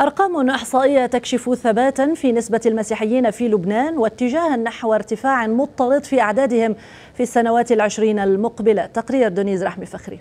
أرقام إحصائية تكشف ثباتا في نسبة المسيحيين في لبنان واتجاها نحو ارتفاع مضطرد في أعدادهم في السنوات العشرين المقبلة. تقرير دونيز رحمي فخري.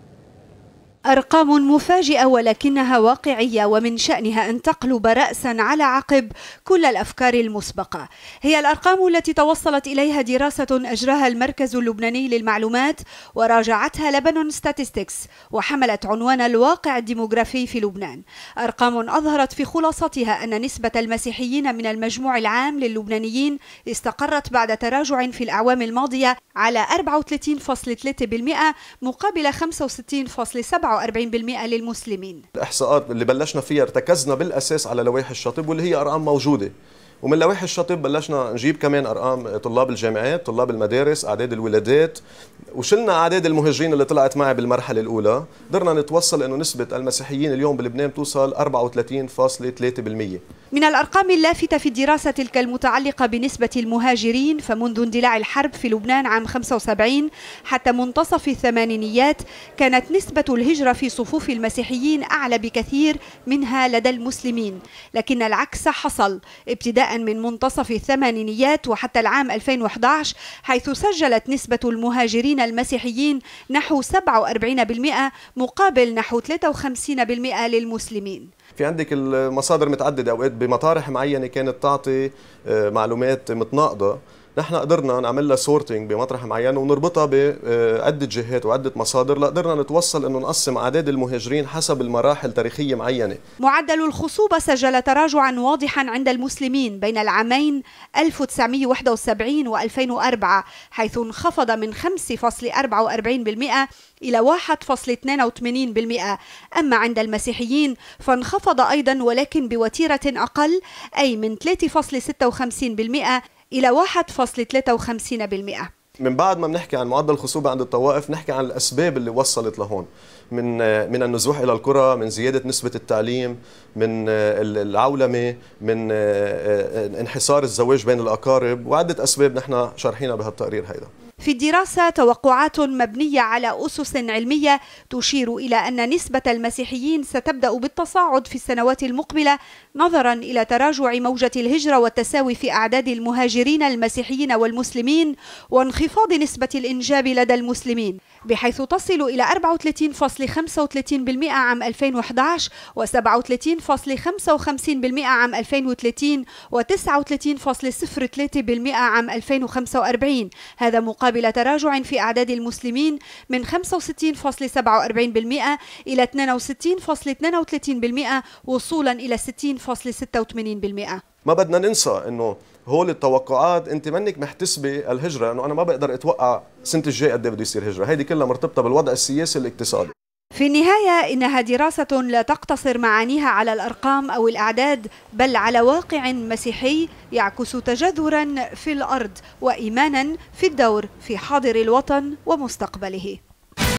أرقام مفاجئة ولكنها واقعية ومن شأنها أن تقلب رأسا على عقب كل الأفكار المسبقة. هي الأرقام التي توصلت إليها دراسة أجراها المركز اللبناني للمعلومات وراجعتها لبنان Statistics وحملت عنوان الواقع الديموغرافي في لبنان. أرقام أظهرت في خلاصتها أن نسبة المسيحيين من المجموع العام للبنانيين استقرت بعد تراجع في الأعوام الماضية على 34.3% مقابل 65.7 44% للمسلمين. الإحصاءات اللي بلشنا فيها ارتكزنا بالأساس على لوائح الشاطب واللي هي أرقام موجودة. ومن لوائح الشاطب بلشنا نجيب كمان أرقام طلاب الجامعات، طلاب المدارس، أعداد الولادات وشلنا أعداد المهاجرين اللي طلعت معي بالمرحلة الأولى، قدرنا نتوصل إنه نسبة المسيحيين اليوم بلبنان توصل 34.3%. من الأرقام اللافتة في الدراسة تلك المتعلقة بنسبة المهاجرين فمنذ اندلاع الحرب في لبنان عام 75 حتى منتصف الثمانينيات كانت نسبة الهجرة في صفوف المسيحيين أعلى بكثير منها لدى المسلمين. لكن العكس حصل. ابتداء من منتصف الثمانينيات وحتى العام 2011 حيث سجلت نسبة المهاجرين المسيحيين نحو 47% مقابل نحو 53% للمسلمين. في عندك المصادر متعددة أوقات بمطارح معينة كانت تعطي آه، معلومات متناقضة. نحن قدرنا نعمل لها سورتنج بمطرح معين ونربطها بعده جهات وعدة مصادر لقدرنا نتوصل إنه نقسم أعداد المهاجرين حسب المراحل تاريخية معينة. معدل الخصوبة سجل تراجعا واضحا عند المسلمين بين العامين 1971 و2004 حيث انخفض من 5.44% إلى 1.82% أما عند المسيحيين فانخفض أيضا ولكن بوتيرة أقل أي من 3.56% إلى 1.53% من بعد ما بنحكي عن معدل الخصوبة عند الطوائف نحكي عن الأسباب اللي وصلت لهون. من من النزوح إلى القرى من زيادة نسبة التعليم من العولمة من انحصار الزواج بين الأقارب وعدة أسباب نحن شارحينها بهالتقرير هيدا. في الدراسة توقعات مبنية على أسس علمية تشير إلى أن نسبة المسيحيين ستبدأ بالتصاعد في السنوات المقبلة نظرا إلى تراجع موجة الهجرة والتساوي في أعداد المهاجرين المسيحيين والمسلمين وانخفاض نسبة الإنجاب لدى المسلمين بحيث تصل إلى 34.35% عام 2011 و37.55% عام 2030 و39.03% عام 2045 هذا مقابل تراجع في أعداد المسلمين من 65.47% إلى 62.32% وصولا إلى 60.86% ما بدنا ننسى إنه هول التوقعات انت منك محتسبه الهجرة انه أنا ما بقدر أتوقع سنة الجاي قد إيه بده يصير هجرة. هيدي كلها مرتبطة بالوضع السياسي الاقتصادي. في النهاية إنها دراسة لا تقتصر معانيها على الأرقام أو الأعداد بل على واقع مسيحي يعكس تجذرا في الأرض وإيمانا في الدور في حاضر الوطن ومستقبله.